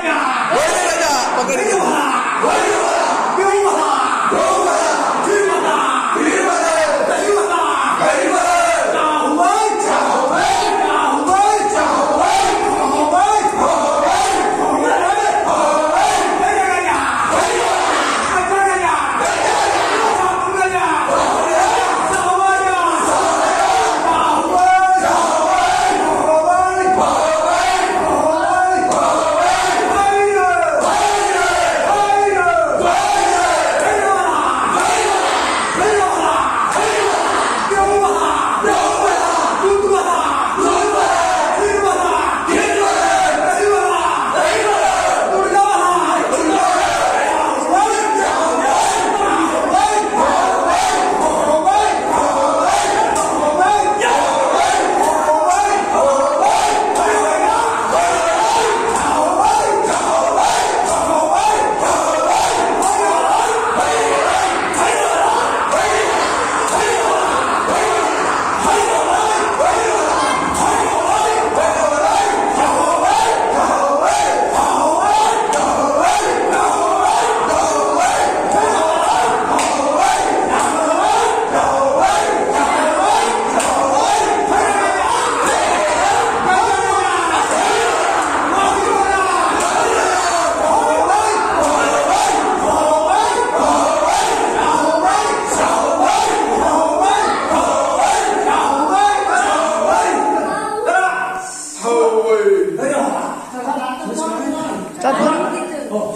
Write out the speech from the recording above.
我らが分かり咋不？哦，